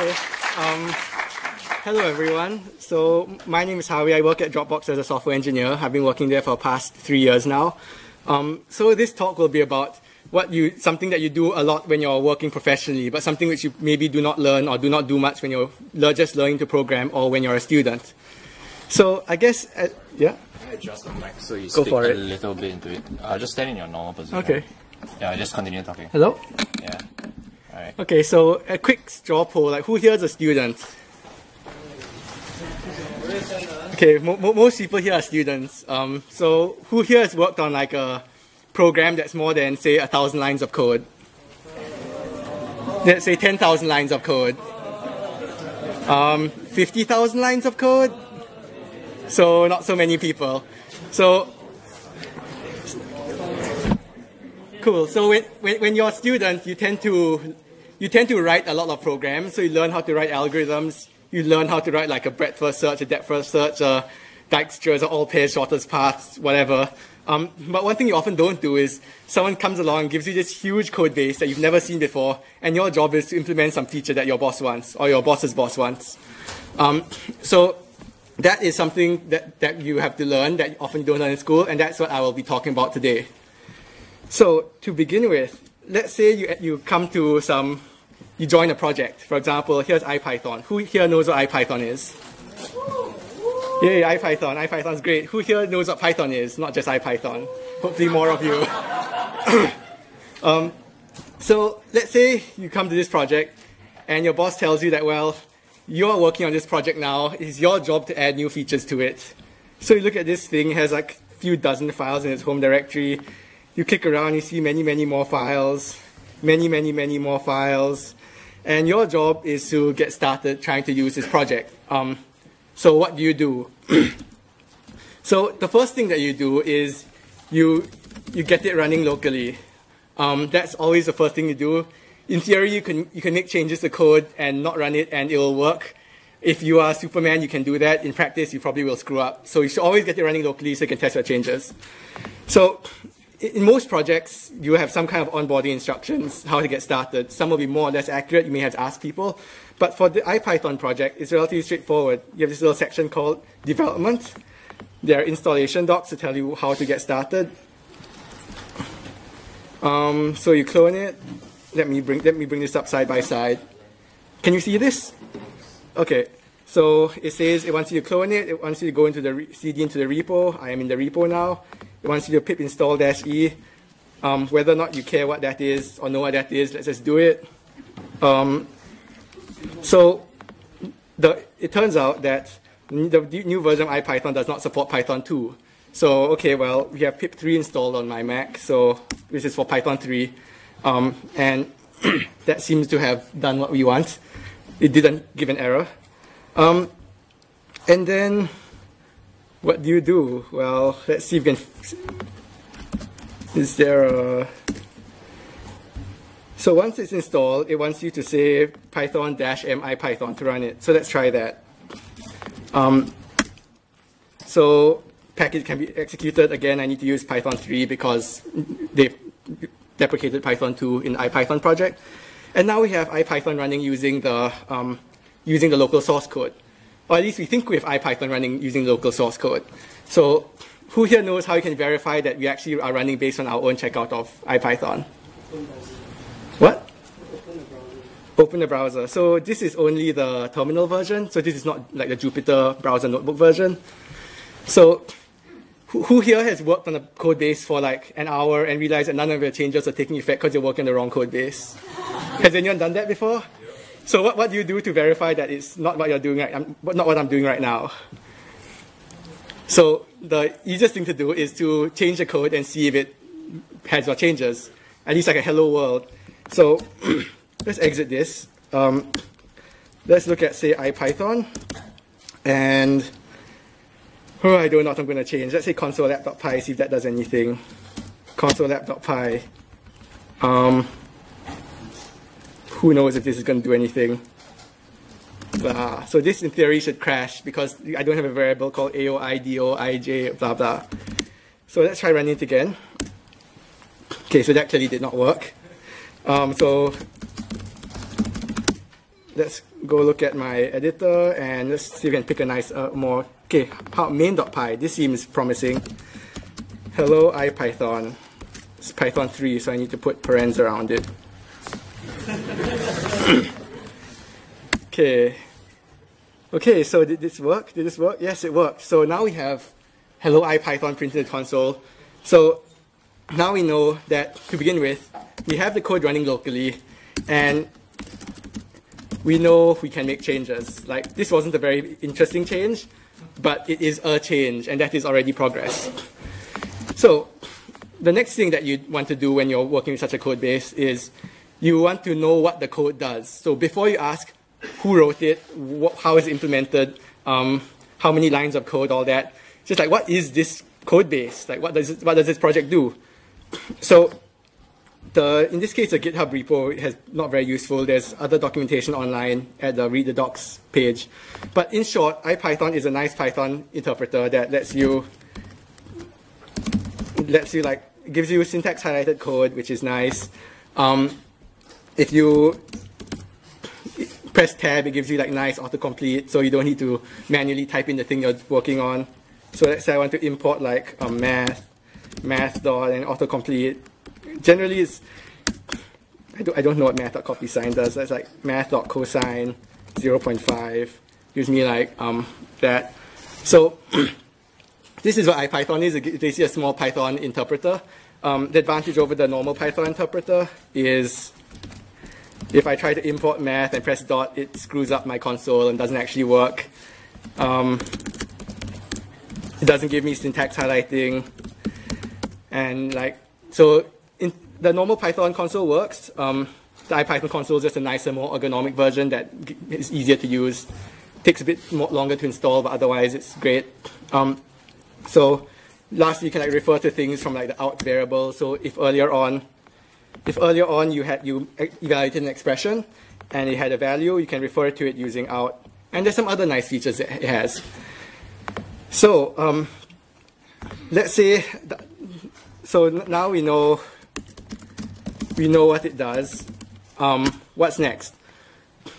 Okay. Um, hello, everyone. So my name is Haoyi. I work at Dropbox as a software engineer. I've been working there for the past three years now. Um, so this talk will be about what you something that you do a lot when you're working professionally, but something which you maybe do not learn or do not do much when you're just learning to program or when you're a student. So I guess, uh, yeah. Adjust the mic so you Go speak for a it. little bit into it. Uh, just stand in your normal position. Okay. Yeah, I just continue talking. Hello. Yeah. Alright. Okay. So a quick straw poll. Like, who here is a student? Okay. Mo- mo- most people here are students. Um, so who here has worked on like a program that's more than say a thousand lines of code? Let's say ten thousand lines of code. Um, fifty thousand lines of code. So not so many people. So cool. So when, when, when you're a student, you tend to you tend to write a lot of programs. So you learn how to write algorithms. You learn how to write like a breadth first search, a depth first search, a Dijkstra's, all pairs, shortest paths, whatever. Um, but one thing you often don't do is someone comes along gives you this huge code base that you've never seen before, and your job is to implement some feature that your boss wants or your boss's boss wants. Um, so that is something that, that you have to learn that you often don't learn in school, and that's what I will be talking about today. So to begin with, let's say you, you come to some, you join a project. For example, here's IPython. Who here knows what IPython is? Yay, IPython. IPython is great. Who here knows what Python is? Not just IPython. Hopefully more of you. um, so let's say you come to this project and your boss tells you that, well, you're working on this project now. It's your job to add new features to it. So you look at this thing, it has like a few dozen files in its home directory. You click around, you see many, many more files, many, many, many more files. And your job is to get started trying to use this project. Um, so what do you do? so the first thing that you do is you, you get it running locally. Um, that's always the first thing you do. In theory, you can, you can make changes to code and not run it and it will work. If you are Superman, you can do that. In practice, you probably will screw up. So you should always get it running locally so you can test your changes. So in most projects, you have some kind of onboarding instructions, how to get started. Some will be more or less accurate. You may have to ask people. But for the IPython project, it's relatively straightforward. You have this little section called development. There are installation docs to tell you how to get started. Um, so you clone it. Let me bring let me bring this up side by side. Can you see this? Okay. So it says it wants you to clone it. It wants you to go into the CD into the repo. I am in the repo now. Wants you pip install dash e. Um, whether or not you care what that is or know what that is, let's just do it. Um, so the, it turns out that the new version of IPython does not support Python 2. So, okay, well, we have pip3 installed on my Mac, so this is for Python 3. Um, and that seems to have done what we want. It didn't give an error. Um, and then, what do you do? Well, let's see if we can. Is there a. So once it's installed, it wants you to say python dash m IPython to run it. So let's try that. Um, so package can be executed. Again, I need to use Python 3 because they've deprecated Python 2 in IPython project. And now we have IPython running using the, um, using the local source code. Or at least we think we have IPython running using local source code. So who here knows how you can verify that we actually are running based on our own checkout of IPython? What? Open the browser. Open the browser. So this is only the terminal version. So this is not like the Jupyter browser notebook version. So who, who here has worked on a code base for like an hour and realized that none of your changes are taking effect because you're working on the wrong code base? Has anyone done that before? So what, what do you do to verify that it's not what you're doing right, I'm, not what I'm doing right now? So the easiest thing to do is to change the code and see if it has your changes, at least like a hello world. So let's exit this. Um, let's look at say IPython, and oh, I don't know what I'm going to change. Let's say console app.py, see if that does anything. Console app.py. Um, who knows if this is going to do anything. Blah. So this in theory should crash because I don't have a variable called AOIDO, IJ, blah blah. So let's try running it again. Okay, so that clearly did not work. Um, so let's go look at my editor and let's see if we can pick a nice, uh, more, okay, main.py, this seems promising. Hello IPython, it's Python 3, so I need to put parens around it. okay. Okay, so did this work? Did this work? Yes, it worked. So now we have hello IPython printed in the console. So now we know that to begin with, we have the code running locally and we know we can make changes. Like this wasn't a very interesting change, but it is a change and that is already progress. So the next thing that you want to do when you're working with such a code base is you want to know what the code does. So before you ask who wrote it, how is it implemented, um, how many lines of code, all that, just like what is this code base? Like what does, what does this project do? So the, in this case, the GitHub repo is not very useful. There's other documentation online at the read the docs page. But in short, IPython is a nice Python interpreter that lets you, lets you like, gives you syntax highlighted code, which is nice. Um, if you press tab, it gives you like nice autocomplete, so you don't need to manually type in the thing you're working on. So let's say I want to import like um, math, math dot and autocomplete generally it's, I don't, I don't know what math.copysign does. That's like math.cosine 0.5 gives me like um, that. So this is what IPython is. It's basically a small Python interpreter. Um, the advantage over the normal Python interpreter is if I try to import math and press dot, it screws up my console and doesn't actually work. Um, it doesn't give me syntax highlighting. And like, so in, the normal Python console works. Um, the IPython console is just a nicer, more ergonomic version that is easier to use. Takes a bit more longer to install, but otherwise it's great. Um, so lastly, you can like refer to things from like the out variable. So if earlier on, if earlier on you had you evaluated an expression and it had a value, you can refer to it using out. And there's some other nice features that it has. So um, let's say, so now we know we know what it does. Um, what's next?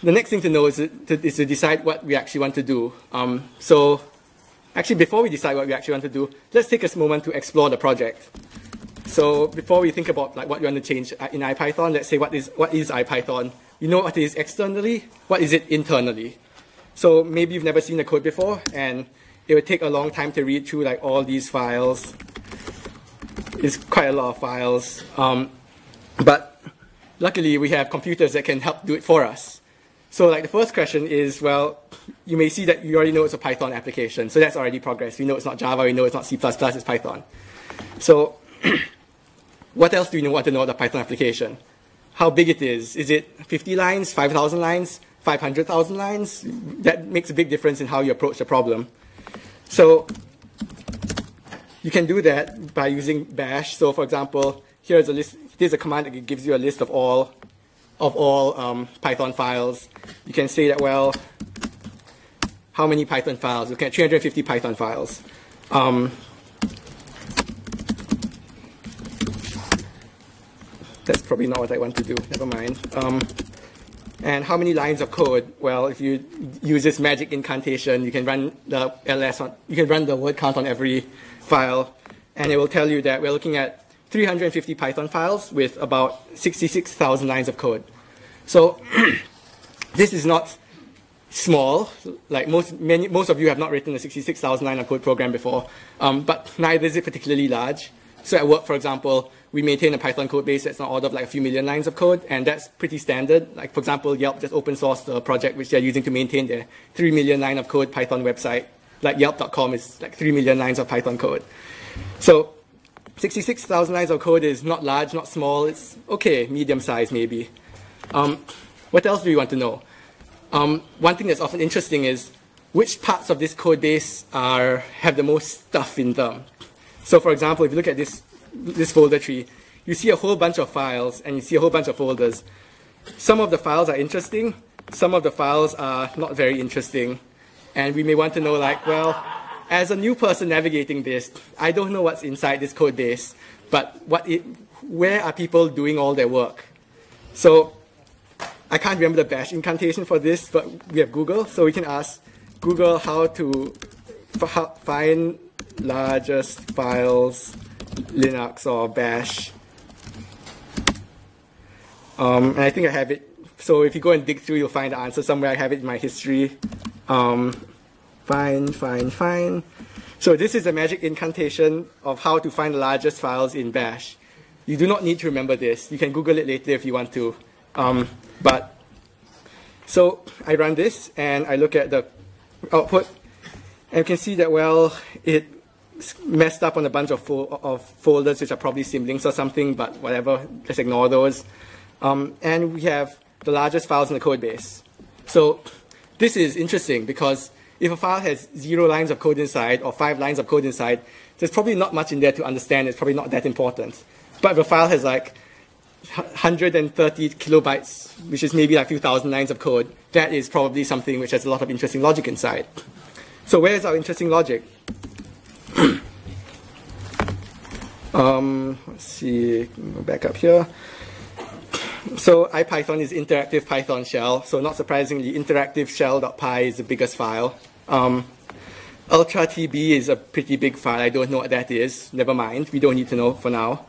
The next thing to know is to, is to decide what we actually want to do. Um, so actually, before we decide what we actually want to do, let's take a moment to explore the project. So before we think about like what we want to change uh, in IPython, let's say what is what is IPython? You know what it is externally. What is it internally? So maybe you've never seen the code before, and it would take a long time to read through like all these files. It's quite a lot of files. Um, but luckily, we have computers that can help do it for us. So like the first question is, well, you may see that you already know it's a Python application. So that's already progress. We know it's not Java. We know it's not C++. It's Python. So what else do you want to know about the Python application? How big it is. Is it 50 lines, 5,000 lines, 500,000 lines? That makes a big difference in how you approach the problem. So you can do that by using bash. So for example, here's a list, here's a command that gives you a list of all of all um, Python files. You can say that, well, how many Python files? Looking at 350 Python files. Um, that's probably not what I want to do. Never mind. Um, and how many lines of code? Well, if you use this magic incantation, you can run the ls on, you can run the word count on every file, and it will tell you that we're looking at 350 Python files with about 66,000 lines of code. So this is not small. Like most, many, most of you have not written a 66,000 line of code program before, um, but neither is it particularly large. So at work, for example, we maintain a Python code base that's not order of like a few million lines of code, and that's pretty standard. Like for example, Yelp just open sourced a project which they're using to maintain their 3 million line of code Python website. Like Yelp.com is like 3 million lines of Python code. So 66,000 lines of code is not large, not small. It's okay, medium size maybe. Um, what else do you want to know? Um, one thing that's often interesting is which parts of this code base are, have the most stuff in them. So for example, if you look at this, this folder tree, you see a whole bunch of files and you see a whole bunch of folders. Some of the files are interesting, some of the files are not very interesting. And we may want to know like, well, as a new person navigating this, I don't know what's inside this code base, but what it, where are people doing all their work? So I can't remember the bash incantation for this, but we have Google, so we can ask Google how to find largest files, Linux or bash. Um, and I think I have it. So if you go and dig through, you'll find the answer somewhere. I have it in my history. Um, fine, fine, fine. So this is a magic incantation of how to find the largest files in bash. You do not need to remember this. You can Google it later if you want to. Um, but so I run this and I look at the output and you can see that, well, it messed up on a bunch of, fo of folders which are probably symlinks or something, but whatever, just ignore those. Um, and we have the largest files in the code base. So this is interesting because if a file has zero lines of code inside or five lines of code inside, there's probably not much in there to understand. It's probably not that important. But if a file has like 130 kilobytes, which is maybe like a few thousand lines of code, that is probably something which has a lot of interesting logic inside. So where is our interesting logic? um, let's see, back up here. So IPython is interactive Python shell. So not surprisingly, interactive shell.py is the biggest file. Um, UltraTB is a pretty big file. I don't know what that is. Never mind. We don't need to know for now.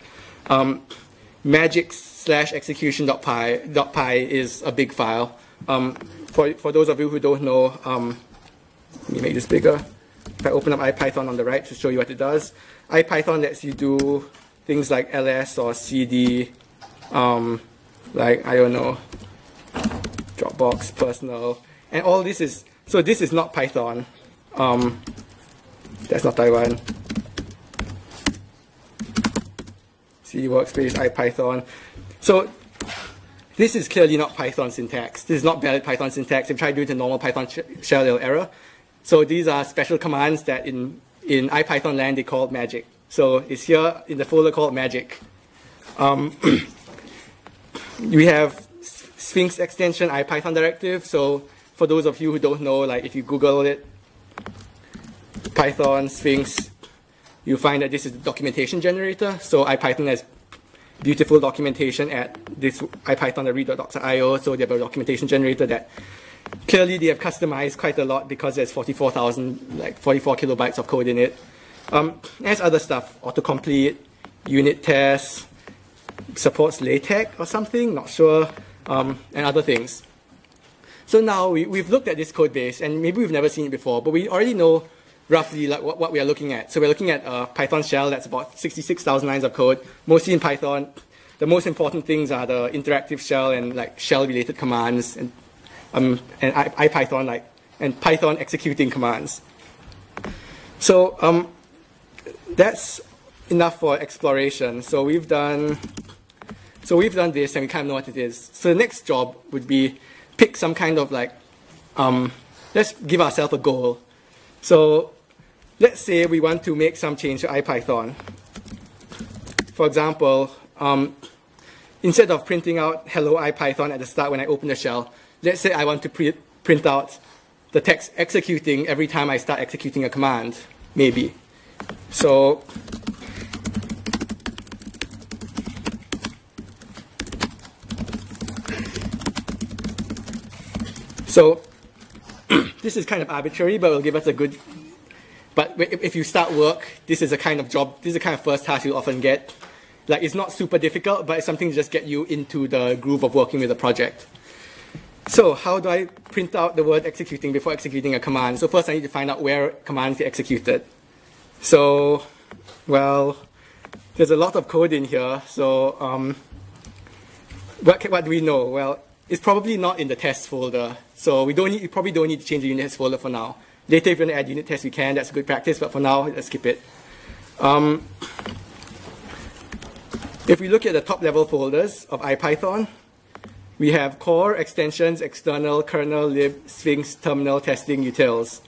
Um, magic slash execution.py .py is a big file. Um, for, for those of you who don't know, um, let me make this bigger. If I open up IPython on the right to show you what it does, IPython lets you do things like ls or cd, um, like, I don't know, Dropbox, personal, and all this is, so this is not Python. Um, that's not Taiwan. C workspace, IPython. So this is clearly not Python syntax. This is not valid Python syntax. If you try to do it in normal Python shell, it'll error. So these are special commands that in, in IPython land they call magic. So it's here in the folder called magic. Um, we have Sphinx extension IPython directive. So for those of you who don't know, like if you Google it, Python Sphinx, you find that this is the documentation generator. So IPython has beautiful documentation at this ipython.read.docs.io. So they have a documentation generator that clearly they have customized quite a lot because there's 44,000, like 44 kilobytes of code in it. Um, has other stuff, autocomplete, unit tests, supports LaTeX or something, not sure, um, and other things. So now we, we've looked at this code base, and maybe we've never seen it before, but we already know roughly like what, what we are looking at. So we're looking at a Python shell that's about 66,000 lines of code, mostly in Python. The most important things are the interactive shell and like shell-related commands, and um, and IPython like and Python executing commands. So um, that's enough for exploration. So we've done so we've done this and we kind of know what it is. So the next job would be pick some kind of like, um, let's give ourselves a goal. So let's say we want to make some change to IPython. For example, um, instead of printing out hello IPython at the start when I open the shell, let's say I want to pre print out the text executing every time I start executing a command, maybe. So So this is kind of arbitrary, but will give us a good. But if you start work, this is a kind of job. This is the kind of first task you often get. Like it's not super difficult, but it's something to just get you into the groove of working with a project. So how do I print out the word executing before executing a command? So first I need to find out where commands get executed. So, well, there's a lot of code in here. So um, what, what do we know? Well, it's probably not in the test folder. So we don't need, you probably don't need to change the unit test folder for now. Later, if you want to add unit tests, we can. That's a good practice. But for now, let's skip it. Um, if we look at the top level folders of IPython, we have core, extensions, external, kernel, lib, sphinx, terminal, testing, utils.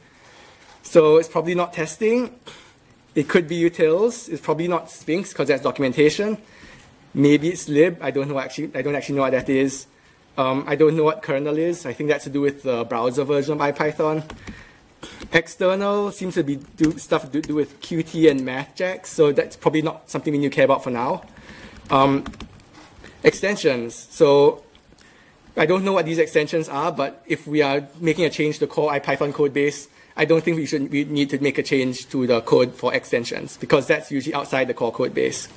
So it's probably not testing. It could be utils. It's probably not sphinx because that's documentation. Maybe it's lib. I don't know actually. I don't actually know what that is. Um, I don't know what kernel is. I think that's to do with the browser version of IPython. External seems to be do stuff to do with Qt and MathJax, so that's probably not something we need to care about for now. Um, extensions. So I don't know what these extensions are, but if we are making a change to core IPython code base, I don't think we should we need to make a change to the code for extensions because that's usually outside the core code base.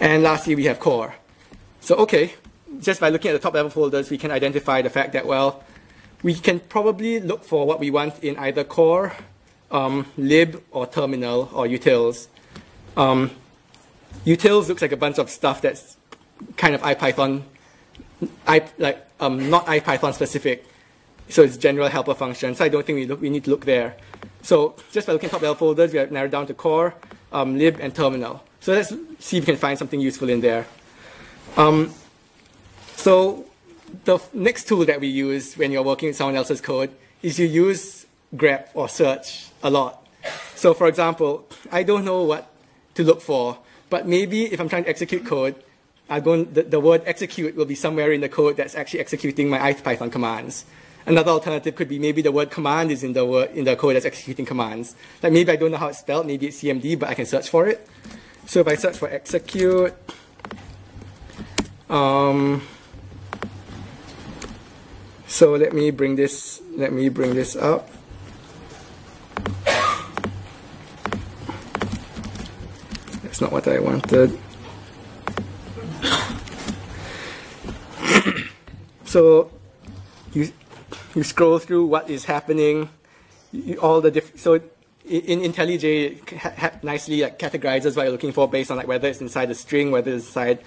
And lastly, we have core. So okay, just by looking at the top level folders, we can identify the fact that, well, we can probably look for what we want in either core, um, lib, or terminal, or utils. Um, utils looks like a bunch of stuff that's kind of IPython, I, like um, not IPython specific. So it's general helper function. So I don't think we, look, we need to look there. So just by looking at top level folders, we have narrowed down to core, um, lib, and terminal. So let's see if we can find something useful in there. Um, so the next tool that we use when you're working with someone else's code is you use grep or search a lot. So for example, I don't know what to look for, but maybe if I'm trying to execute code, I'm going, the, the word execute will be somewhere in the code that's actually executing my IPython commands. Another alternative could be maybe the word command is in the word in the code that's executing commands. Like maybe I don't know how it's spelled, maybe it's CMD, but I can search for it. So if I search for execute, um, so let me bring this, let me bring this up. That's not what I wanted. So you, you scroll through what is happening, you, all the diff so in IntelliJ ha nicely like, categorizes what you're looking for based on like whether it's inside a string, whether it's inside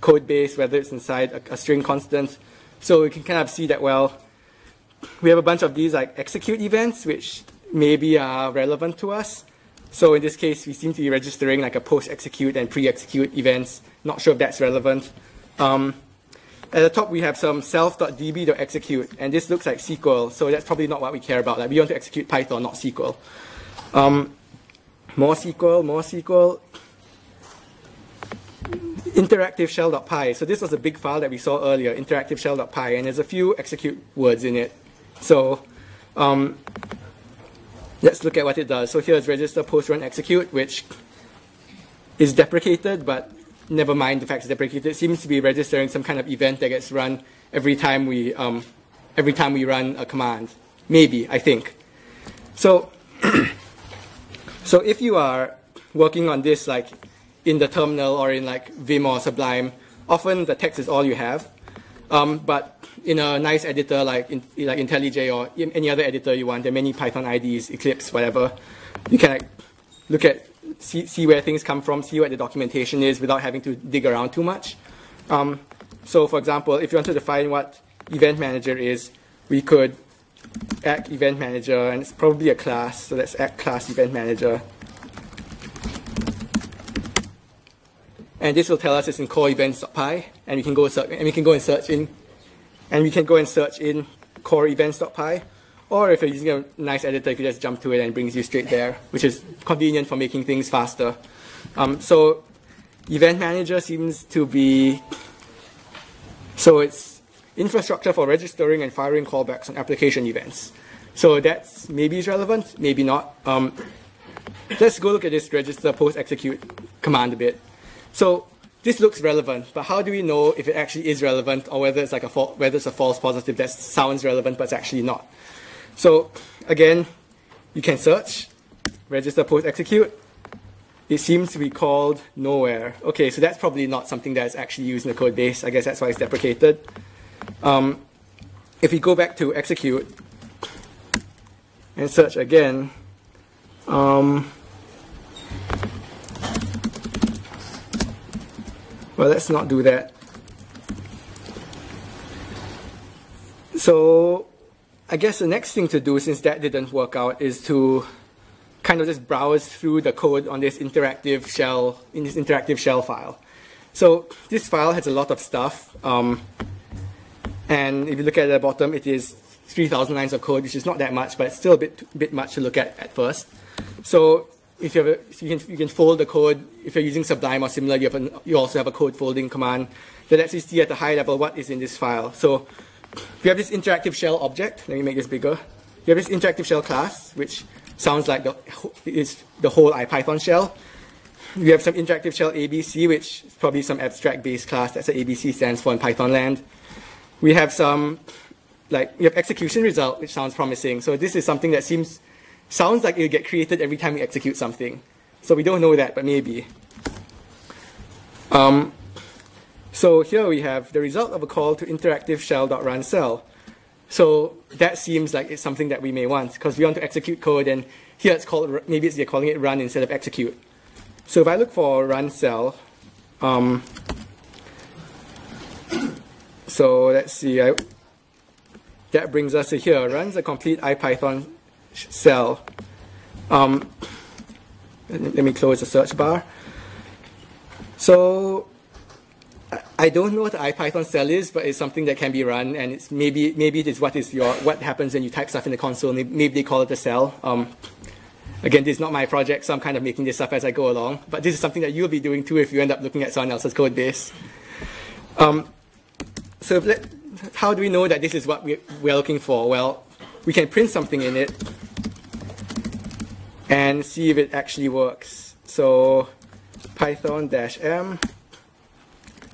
code base, whether it's inside a, a string constant. So we can kind of see that, well, we have a bunch of these like execute events, which maybe are relevant to us. So in this case, we seem to be registering like a post-execute and pre-execute events. Not sure if that's relevant. Um, at the top, we have some self.db.execute, and this looks like SQL, so that's probably not what we care about. Like we want to execute Python, not SQL. Um, more SQL, more SQL interactive shell.py. So this was a big file that we saw earlier, interactive shell.py, and there's a few execute words in it. So um, let's look at what it does. So here's register post run execute, which is deprecated, but never mind the fact deprecated. It seems to be registering some kind of event that gets run every time we um, every time we run a command. Maybe, I think. So so if you are working on this like in the terminal or in like Vim or Sublime, often the text is all you have. Um, but in a nice editor like in, like IntelliJ or any other editor you want, there are many Python IDs, Eclipse, whatever. You can like look at see, see where things come from, see what the documentation is without having to dig around too much. Um, so for example, if you want to define what event manager is, we could add event manager, and it's probably a class, so let's add class event manager. and this will tell us it's in core events.py, and we can go and we can go and search in, and we can go and search in core events.py, or if you're using a nice editor, you can just jump to it and it brings you straight there, which is convenient for making things faster. Um, so event manager seems to be, so it's infrastructure for registering and firing callbacks on application events. So that's maybe is relevant, maybe not. Um, let's go look at this register post execute command a bit. So this looks relevant, but how do we know if it actually is relevant or whether it's like a whether it's a false positive that sounds relevant but it's actually not? So again, you can search register post execute. It seems to be called nowhere. Okay, so that's probably not something that's actually used in the code base. I guess that's why it's deprecated. Um, if we go back to execute and search again, um, Well, let's not do that. So I guess the next thing to do, since that didn't work out, is to kind of just browse through the code on this interactive shell, in this interactive shell file. So this file has a lot of stuff. Um, and if you look at the bottom, it is 3,000 lines of code, which is not that much, but it's still a bit, bit much to look at at first. So if you have a, so you can you can fold the code if you're using Sublime or similar. You have an, you also have a code folding command that lets you see at a high level what is in this file. So we have this interactive shell object. Let me make this bigger. You have this interactive shell class, which sounds like the is the whole IPython shell. We have some interactive shell ABC, which is probably some abstract base class. That's what ABC stands for in Python land. we have some, like, we have execution result, which sounds promising. So this is something that seems, sounds like it'll get created every time we execute something. So we don't know that, but maybe. Um, so here we have the result of a call to interactive shell.run cell. So that seems like it's something that we may want because we want to execute code and here it's called, maybe it's, they're calling it run instead of execute. So if I look for run cell, um, so let's see, I, that brings us to here, runs a complete IPython cell. Um, let me close the search bar. So I don't know what the IPython cell is, but it's something that can be run, and it's maybe maybe it is what is your what happens when you type stuff in the console. Maybe they call it a cell. Um, again, this is not my project, so I'm kind of making this up as I go along. But this is something that you'll be doing too if you end up looking at someone else's code base. Um, so let, how do we know that this is what we, we're looking for? Well, we can print something in it and see if it actually works. So python-m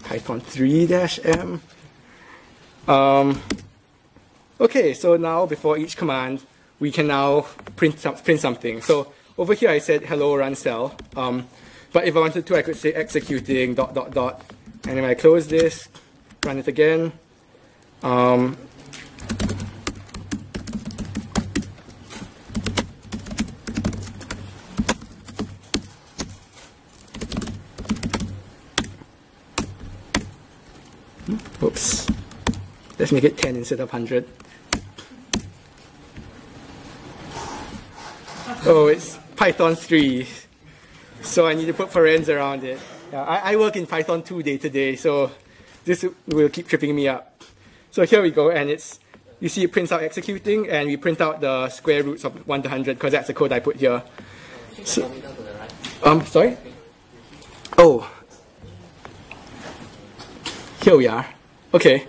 Python 3-m. Um, okay, so now before each command, we can now print, some, print something. So over here I said hello run cell. Um, but if I wanted to, I could say executing dot dot dot. And if I close this, run it again. Um, Let's make it 10 instead of 100. Oh, it's Python 3. So I need to put parens around it. Yeah, I, I work in Python 2 day to day, so this will keep tripping me up. So here we go, and it's, you see it prints out executing, and we print out the square roots of 1 to 100, because that's the code I put here. So, um, sorry? Oh. Here we are. Okay.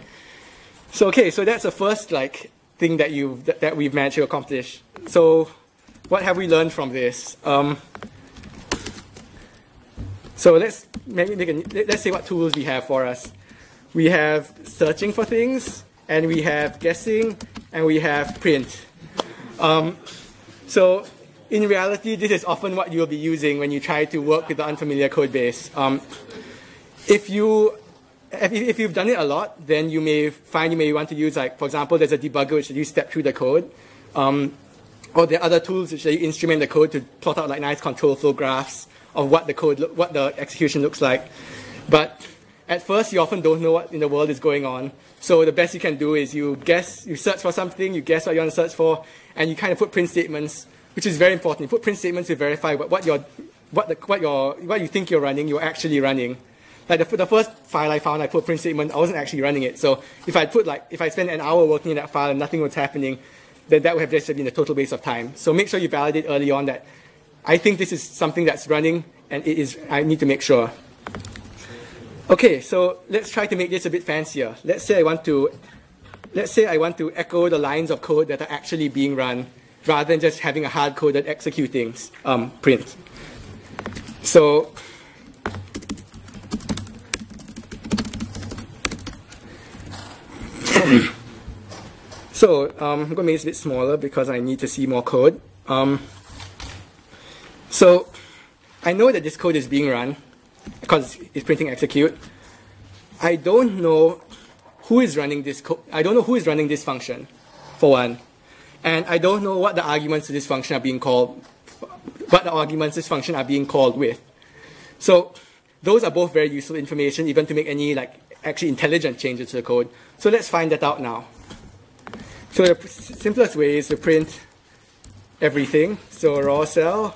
So okay, so that's the first like thing that you that, that we've managed to accomplish. So what have we learned from this? Um, so let's maybe make a, let's see what tools we have for us. We have searching for things, and we have guessing, and we have print. Um, so in reality, this is often what you'll be using when you try to work with the unfamiliar code base. Um, if you if, if you've done it a lot, then you may find you may want to use, like, for example, there's a debugger which you step through the code. Um, or there are other tools which you instrument the code to plot out like nice control flow graphs of what the code, what the execution looks like. But at first, you often don't know what in the world is going on. So the best you can do is you guess, you search for something, you guess what you want to search for, and you kind of put print statements, which is very important. You put print statements to verify what, what, your, what, the, what, your, what you think you're running, you're actually running. Like the, the first file I found, I put print statement, I wasn't actually running it. So if I put like, if I spent an hour working in that file and nothing was happening, then that would have just been a total waste of time. So make sure you validate early on that I think this is something that's running and it is, I need to make sure. Okay, so let's try to make this a bit fancier. Let's say I want to, let's say I want to echo the lines of code that are actually being run rather than just having a hard-coded executing um, print. So so um, I'm going to make this a bit smaller because I need to see more code. Um, so I know that this code is being run because it's printing execute. I don't know who is running this code. I don't know who is running this function, for one. And I don't know what the arguments to this function are being called, what the arguments this function are being called with. So those are both very useful information, even to make any like actually intelligent changes to the code. So let's find that out now. So the simplest way is to print everything. So raw cell,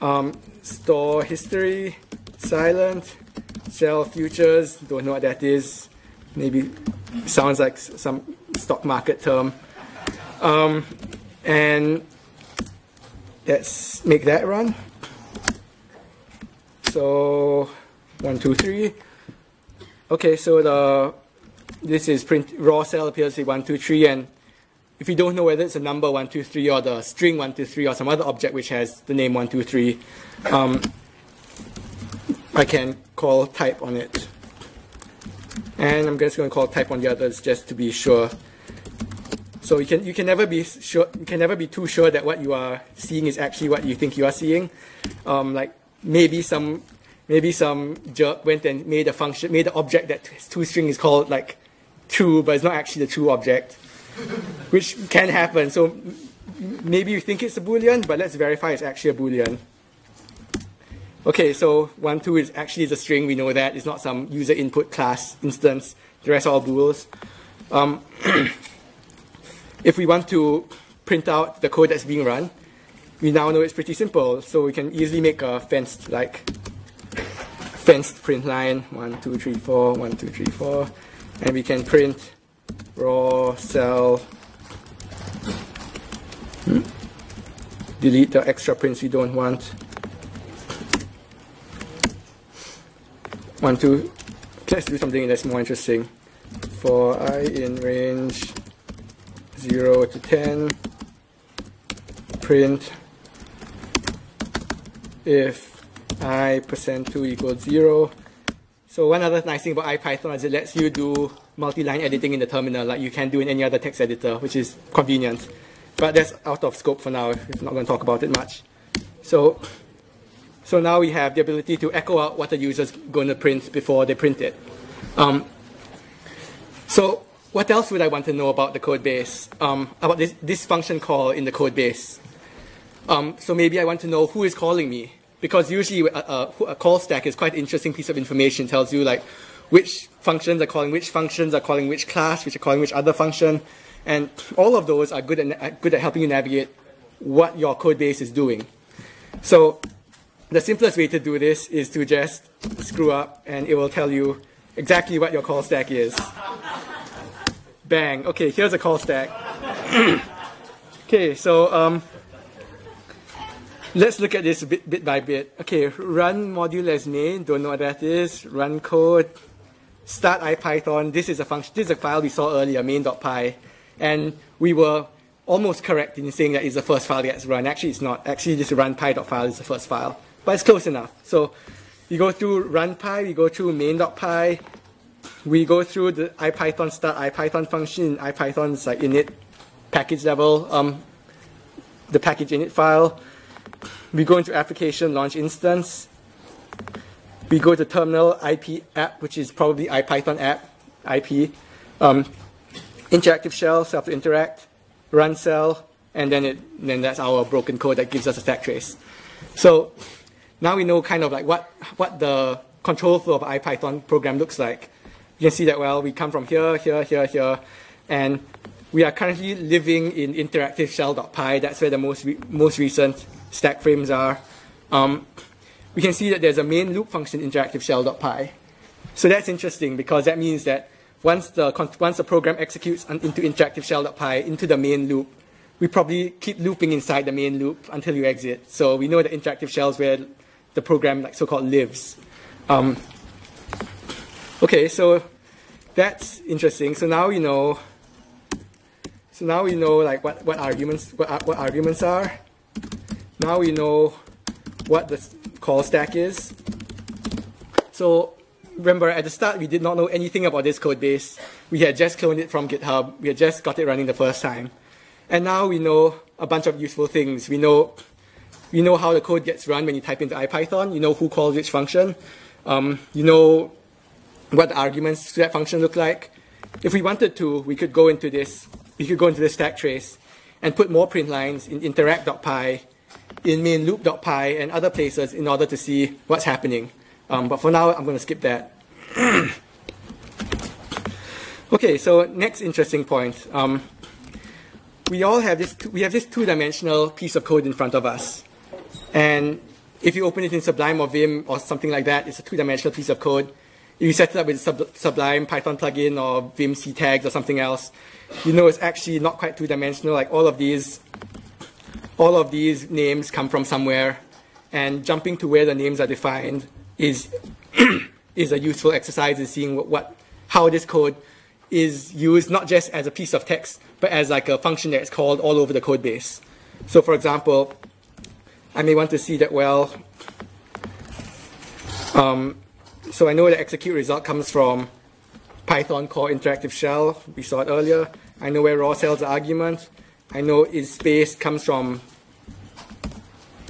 um, store history, silent, sell futures, don't know what that is. Maybe sounds like some stock market term. Um, and let's make that run. So one, two, three. Okay, so the this is print raw cell PLC one two three, and if you don't know whether it's a number one two three or the string one two three or some other object which has the name one two three, um, I can call type on it. And I'm just going to call type on the others just to be sure. So you can you can never be sure you can never be too sure that what you are seeing is actually what you think you are seeing. Um, like maybe some maybe some jerk went and made a function made an object that two string is called like true, but it's not actually the true object, which can happen. So maybe you think it's a boolean, but let's verify it's actually a boolean. Okay, so one two is actually the string. We know that it's not some user input class instance. The rest are all bools. Um, if we want to print out the code that's being run, we now know it's pretty simple. So we can easily make a fenced like fenced print line one two three four one two three four, and we can print raw cell. Hmm? Delete the extra prints we don't want. one, two. Let's do something that's more interesting. For i in range 0 to 10, print if i percent 2 equals 0. So one other nice thing about IPython is it lets you do multi-line editing in the terminal like you can do in any other text editor, which is convenient. But that's out of scope for now. We're not going to talk about it much. So so now we have the ability to echo out what the user is going to print before they print it. Um, so what else would I want to know about the code base, um, about this, this function call in the code base? Um, so maybe I want to know who is calling me, because usually a, a, a, call stack is quite an interesting piece of information. It tells you like which functions are calling which functions, are calling which class, which are calling which other function, and all of those are good at, good at helping you navigate what your code base is doing. So the simplest way to do this is to just screw up and it will tell you exactly what your call stack is. Bang. Okay, here's a call stack. okay, so um, let's look at this bit, bit by bit. Okay, run module as main, don't know what that is. Run code, start IPython. This is a function, this is a file we saw earlier, main.py. And we were almost correct in saying that it's the first file that's run. Actually, it's not. Actually, this run py.file is the first file but it's close enough. So we go through runpy, we go through main.py, we go through the IPython start IPython function IPython's like init package level, um, the package init file. We go into application launch instance. We go to terminal IP app, which is probably IPython app, IP. Um, interactive shell, self to interact, run cell, and then it then that's our broken code that gives us a stack trace. So now we know kind of like what, what the control flow of IPython program looks like. You can see that, well, we come from here, here, here, here, and we are currently living in interactive shell.py. That's where the most, re most recent stack frames are. Um, we can see that there's a main loop function interactive shell.py. So that's interesting because that means that once the, once the program executes into interactive shell.py into the main loop, we probably keep looping inside the main loop until you exit. So we know that interactive shells where the program like so-called lives. Um, okay, so that's interesting. So now we know. So now we know like what, what arguments what, what arguments are. Now we know what the call stack is. So remember at the start we did not know anything about this code base. We had just cloned it from GitHub. We had just got it running the first time. And now we know a bunch of useful things. We know you know how the code gets run when you type into IPython. You know who calls which function. Um, you know what the arguments to that function look like. If we wanted to, we could go into this. We could go into the stack trace and put more print lines in interact.py, in main.loop.py, and other places in order to see what's happening. Um, but for now, I'm going to skip that. okay, so next interesting point. Um, we all have this. We have this two-dimensional piece of code in front of us. And if you open it in Sublime or Vim or something like that, it's a two-dimensional piece of code. If you set it up with Sublime Python plugin or Vim C tags or something else, you know it's actually not quite two-dimensional. Like all of these, all of these names come from somewhere, and jumping to where the names are defined is is a useful exercise in seeing what, what how this code is used not just as a piece of text, but as like a function that's called all over the code base. So for example, I may want to see that, well, um, so I know the execute result comes from Python core interactive shell. We saw it earlier. I know where raw cells are. I know its space comes from.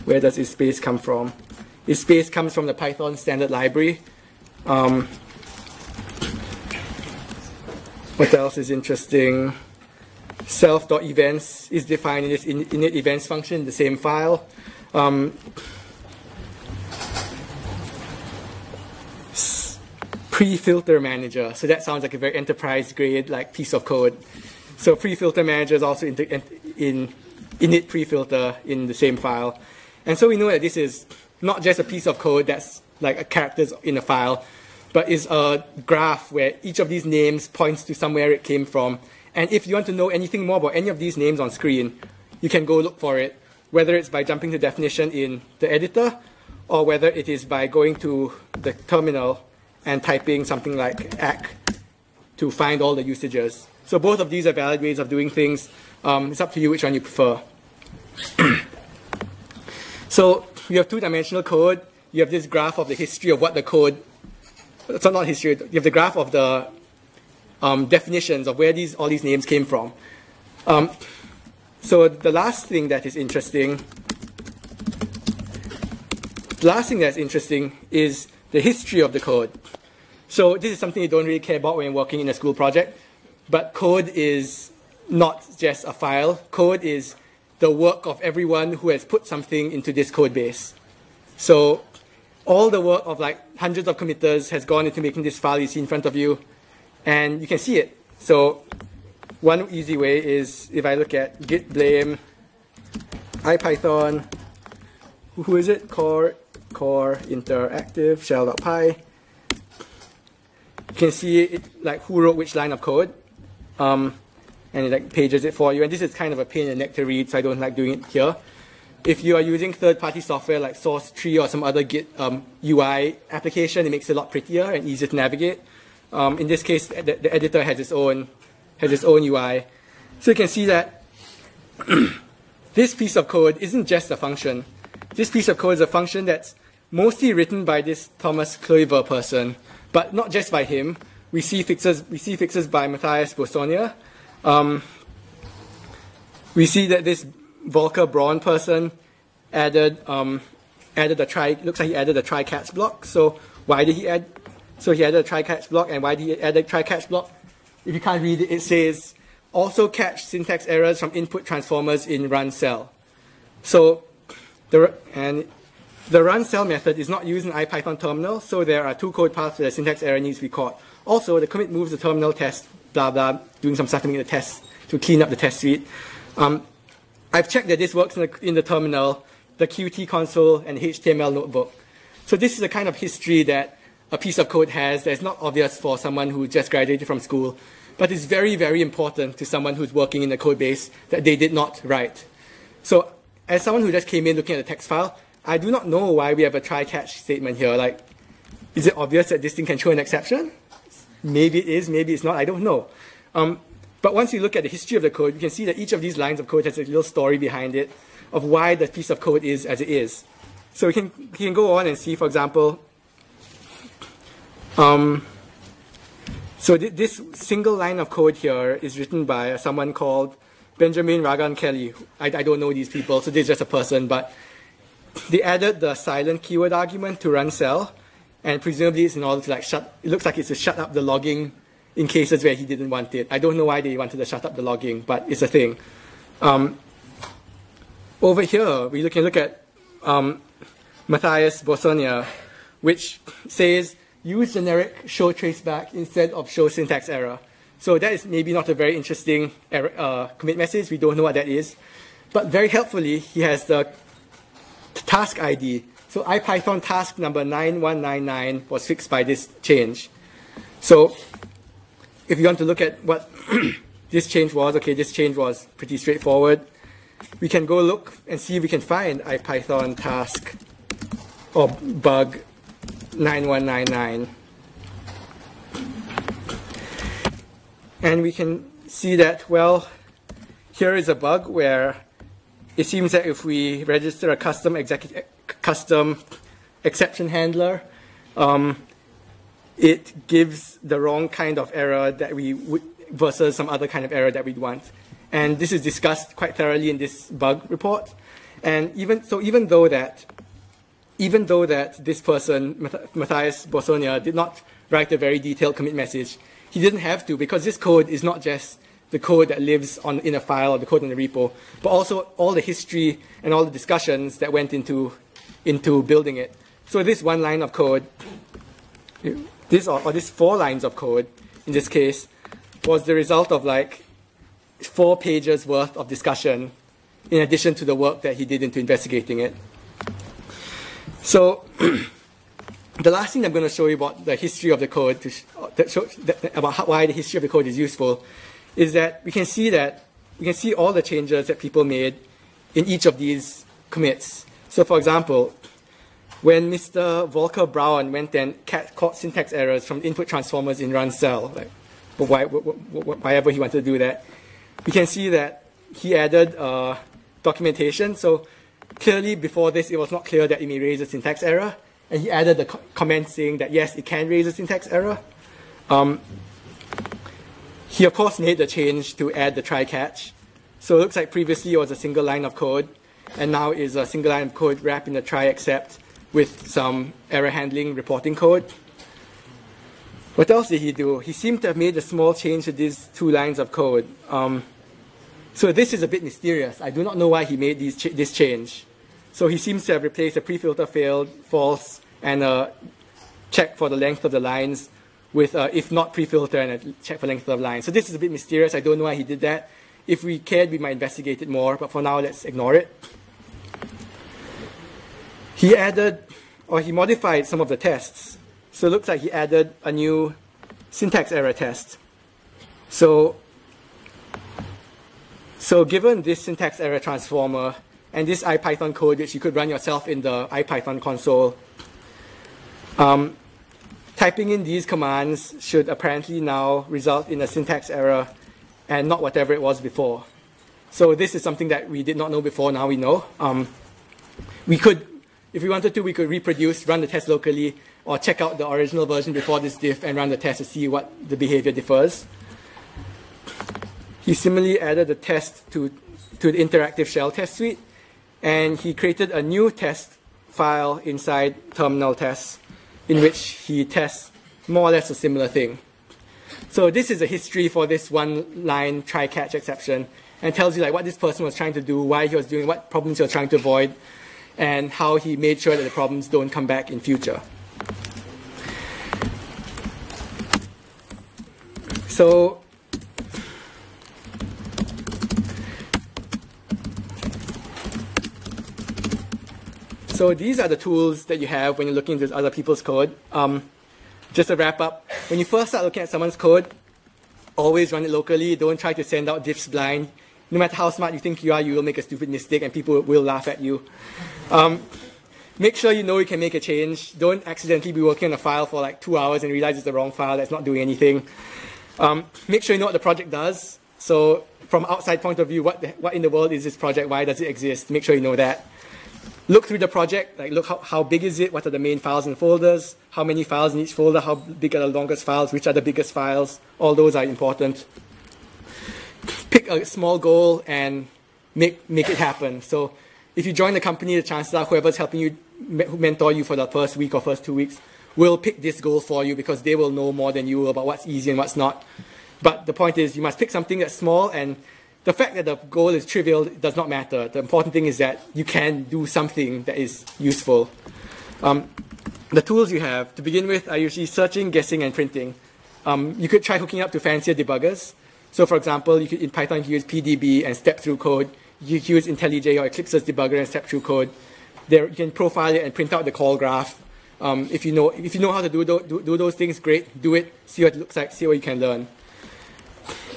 Where does is space come from? Is space comes from the Python standard library. Um, what else is interesting? Self.events is defined in this init events function, in the same file. Um, pre-filter manager. So that sounds like a very enterprise grade like piece of code. So pre-filter manager is also in, in init pre-filter in the same file. And so we know that this is not just a piece of code that's like a characters in a file, but is a graph where each of these names points to somewhere it came from. And if you want to know anything more about any of these names on screen, you can go look for it, whether it's by jumping to definition in the editor, or whether it is by going to the terminal and typing something like ack to find all the usages. So both of these are valid ways of doing things. Um, it's up to you which one you prefer. so you have two-dimensional code. You have this graph of the history of what the code, so not history, you have the graph of the um, definitions of where these all these names came from. Um, so the last thing that is interesting, the last thing that's interesting is the history of the code. So this is something you don't really care about when you're working in a school project, but code is not just a file. Code is the work of everyone who has put something into this code base. So all the work of like hundreds of committers has gone into making this file you see in front of you, and you can see it. So one easy way is if I look at git blame ipython, who is it? Core, core interactive shell.py You can see it, like who wrote which line of code, um, and it like pages it for you. And this is kind of a pain in the neck to read, so I don't like doing it here. If you are using third-party software like SourceTree or some other Git um, UI application, it makes it a lot prettier and easier to navigate. Um, in this case, the, the, editor has its own has its own UI, so you can see that this piece of code isn't just a function. This piece of code is a function that's mostly written by this Thomas Kluyver person but not just by him. We see fixes, we see fixes by Matthias Bussonnier. Um, we see that this Volker Braun person added um, added a try. Looks like he added a try catch block. So why did he add? So he added a try catch block, and why did he add a try catch block? If you can't read it, it says also catch syntax errors from input transformers in run cell. So the and the run cell method is not used in IPython terminal, so there are two code paths where the syntax error needs to be caught. Also, the commit moves the terminal test, blah, blah, doing some stuff to make the test, to clean up the test suite. Um, I've checked that this works in the, in the terminal, the Qt console, and HTML notebook. So this is the kind of history that a piece of code has that's not obvious for someone who just graduated from school, but it's very, very important to someone who's working in a code base that they did not write. So as someone who just came in looking at the text file, I do not know why we have a try-catch statement here. Like, is it obvious that this thing can show an exception? Maybe it is, maybe it's not, I don't know. Um, but once you look at the history of the code, you can see that each of these lines of code has a little story behind it of why the piece of code is as it is. So we can, we can go on and see, for example, um, so th this single line of code here is written by someone called Benjamin Ragan Kelley. I, I don't know these people, so this is just a person, but they added the silent keyword argument to run cell, and presumably it's in order to like shut. It looks like it's to shut up the logging in cases where he didn't want it. I don't know why they wanted to shut up the logging, but it's a thing. Um, over here, we can look at um, Matthias Bussonnier, which says use generic show traceback instead of show syntax error. So that is maybe not a very interesting error, uh, commit message. We don't know what that is. But very helpfully, he has the task ID. So IPython task number 9199 was fixed by this change. So if you want to look at what this change was, okay, this change was pretty straightforward. We can go look and see if we can find IPython task or bug 9199. And we can see that, well, here is a bug where it seems that if we register a custom, custom exception handler, um, it gives the wrong kind of error that we would versus some other kind of error that we'd want. And this is discussed quite thoroughly in this bug report. And even so, even though that, even though that this person, Matthias Bussonnier, did not write a very detailed commit message, he didn't have to because this code is not just the code that lives on, in a file or the code in the repo, but also all the history and all the discussions that went into, into building it. So this one line of code, this or, or this four lines of code, in this case, was the result of like four pages worth of discussion in addition to the work that he did into investigating it. So the last thing I'm going to show you about the history of the code, that show, that, about how, why the history of the code is useful, is that we can see that we can see all the changes that people made in each of these commits. So for example, when Mr. Volker Braun went and caught syntax errors from input transformers in run cell, like why, why, he wanted to do that, we can see that he added uh, documentation. So clearly before this, it was not clear that it may raise a syntax error. And he added the co comment saying that yes, it can raise a syntax error. Um, he of course made the change to add the try catch. So it looks like previously it was a single line of code, and now is a single line of code wrapped in a try except with some error handling reporting code. What else did he do? He seemed to have made a small change to these two lines of code. Um, so this is a bit mysterious. I do not know why he made ch this change. So he seems to have replaced a pre-filter failed, false, and a check for the length of the lines with a if not pre-filter and a check for length of the line. So this is a bit mysterious. I don't know why he did that. If we cared, we might investigate it more, but for now, let's ignore it. He added, or he modified some of the tests. So it looks like he added a new syntax error test. So so given this syntax error transformer and this IPython code, which you could run yourself in the IPython console, um, typing in these commands should apparently now result in a syntax error and not whatever it was before. So this is something that we did not know before, now we know. Um, we could, if we wanted to, we could reproduce, run the test locally, or check out the original version before this diff and run the test to see what the behavior differs. He similarly added the test to, to the interactive shell test suite, and he created a new test file inside terminal tests in which he tests more or less a similar thing. So this is a history for this one line try catch exception and tells you like what this person was trying to do, why he was doing, what problems he was trying to avoid, and how he made sure that the problems don't come back in future. So So these are the tools that you have when you're looking into other people's code. Um, just to wrap up, when you first start looking at someone's code, always run it locally. Don't try to send out diffs blind. No matter how smart you think you are, you will make a stupid mistake and people will laugh at you. Um, make sure you know you can make a change. Don't accidentally be working on a file for like two hours and realize it's the wrong file that's not doing anything. Um, make sure you know what the project does. So from outside point of view, what, the, what in the world is this project? Why does it exist? Make sure you know that look through the project, like look how, how big is it, what are the main files and folders, how many files in each folder, how big are the longest files, which are the biggest files, all those are important. A small goal and make, make it happen. So if you join the company, the chances are whoever's helping you mentor you for the first week or first two weeks will pick this goal for you because they will know more than you about what's easy and what's not. But the point is you must pick something that's small and the fact that the goal is trivial does not matter. The important thing is that you can do something that is useful. Um, the tools you have, to begin with, are usually searching, guessing, and printing. Um, you could try hooking up to fancier debuggers. So for example, you could, in Python, you use PDB and step through code. You use IntelliJ or Eclipse's debugger and step through code. There, you can profile it and print out the call graph. Um, if, you know, if you know how to do, do, do those things, great, do it, see what it looks like, see what you can learn.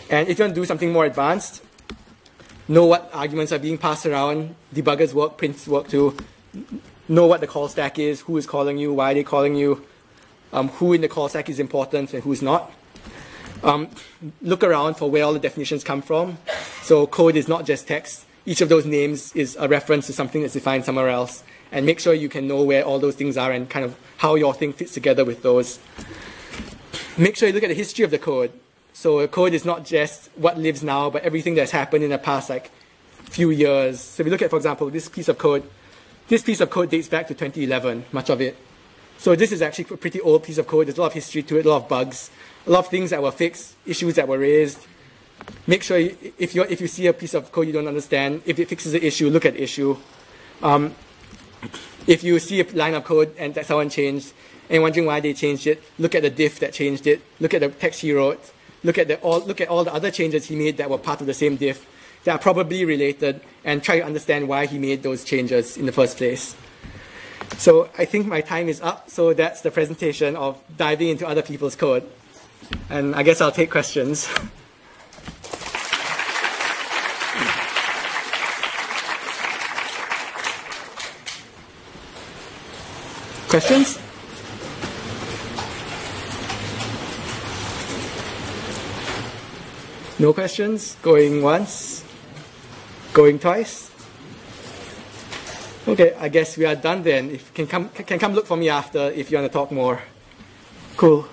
And if you want to do something more advanced, know what arguments are being passed around, debuggers work, prints work too, know what the call stack is, who is calling you, why are they're calling you, um, who in the call stack is important and who's not. Um, look around for where all the definitions come from. So code is not just text. Each of those names is a reference to something that's defined somewhere else. And make sure you can know where all those things are and kind of how your thing fits together with those. make sure you look at the history of the code. So a code is not just what lives now, but everything that's happened in the past like few years. So if you look at, for example, this piece of code, this piece of code dates back to 2011, much of it. So this is actually a pretty old piece of code. There's a lot of history to it, a lot of bugs, a lot of things that were fixed, issues that were raised. Make sure if, you if you see a piece of code you don't understand, if it fixes the issue, look at the issue. Um, if you see a line of code and that someone changed and wondering why they changed it, look at the diff that changed it, look at the text he wrote, look at, the, all, look at all the other changes he made that were part of the same diff that are probably related and try to understand why he made those changes in the first place. So I think my time is up. So that's the presentation of diving into other people's code. And I guess I'll take questions. Questions? No questions? Going once? Going twice? Okay, I guess we are done then. If can come can come look for me after if you want to talk more. Cool.